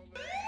Holler.